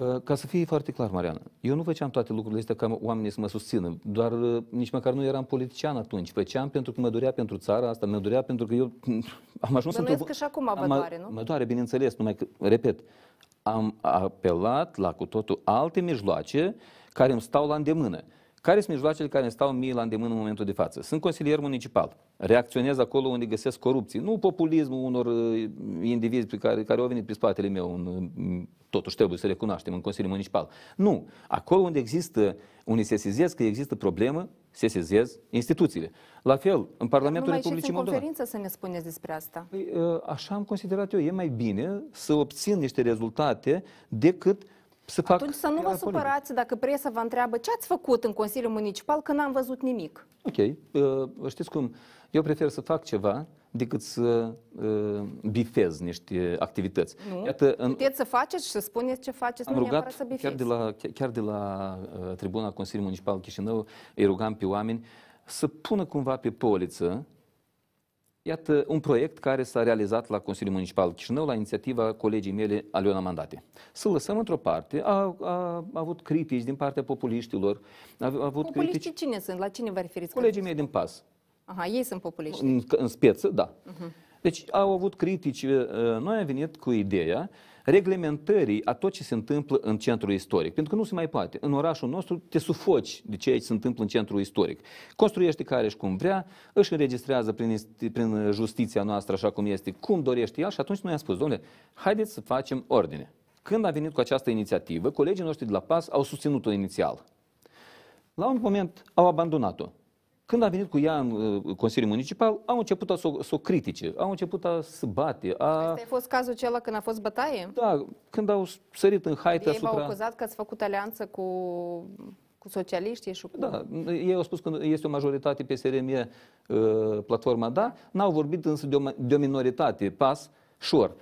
Uh, Ca să fie foarte clar, Mariana, eu nu făceam toate lucrurile astea ca oamenii să mă susțină, doar uh, nici măcar nu eram politician atunci. Făceam pentru că mă dorea pentru țara asta, mă dorea pentru că eu am ajuns Bănuiesc într-o... că și acum vă am- doare, nu? Mă doare, bineînțeles, numai că, repet, am apelat la cu totul alte mijloace care îmi stau la îndemână. Care sunt mijloacele care îmi stau mie la îndemână în momentul de față? Sunt consilier municipal. Reacționez acolo unde găsesc corupție. Nu populismul unor uh, indivizi pe care, care au venit pe spatele meu, în, uh, totuși trebuie să recunoaștem, în Consiliul Municipal. Nu. Acolo unde există, unde se sesizez că există problemă, sesizez instituțiile. La fel, în Nu Parlamentul mai ieșiți Republicii în Moldova. conferință să ne spuneți despre asta. Păi, ă, așa am considerat eu. E mai bine să obțin niște rezultate decât să fac... Atunci să nu vă PR politic. supărați dacă presa vă întreabă ce ați făcut în Consiliul Municipal când n-am văzut nimic. Ok. Ă, Știți cum? Eu prefer să fac ceva decât să ă, bifez niște activități. Nu? Iată, în, Puteți să faceți și să spuneți ce faceți, am nu neapărat rugat, să chiar bifiți. de la, chiar- chiar de la uh, tribuna Consiliului Municipal Chișinău, îi rugam pe oameni să pună cumva pe poliță Iată un proiect care s-a realizat la Consiliul Municipal Chișinău la inițiativa colegii mele, Aliona Mandate. Să lăsăm într-o parte, a, a, a avut critici din partea populiștilor, a, a avut Populiștii critici cine sunt? La cine vă referiți? colegii mei din PAS. Aha, ei sunt populiști. În, în speță, da. Mhm. Deci au avut critici. uh, Noi am venit cu ideea reglementării a tot ce se întâmplă în centrul istoric. Pentru că nu se mai poate. În orașul nostru te sufoci de ceea ce se întâmplă în centrul istoric. Construiește care și cum vrea, își înregistrează prin, isti- prin justiția noastră așa cum este, cum dorește el și atunci noi am spus, domnule, haideți să facem ordine. Când a venit cu această inițiativă, colegii noștri de la PAS au susținut-o inițial. La un moment au abandonat-o. Când a venit cu ea în uh, Consiliul Municipal, au început să o, să o critique, au început a să bate, a... Asta a fost cazul acela când a fost bătaie? Da, când au sărit în haită Ei v-au asupra... acuzat că ați făcut alianță cu, cu socialiștii și cu... Da, ei au spus că este o majoritate PSRM, uh, platforma da, n-au vorbit însă de o, ma- de o minoritate, PAS, șor.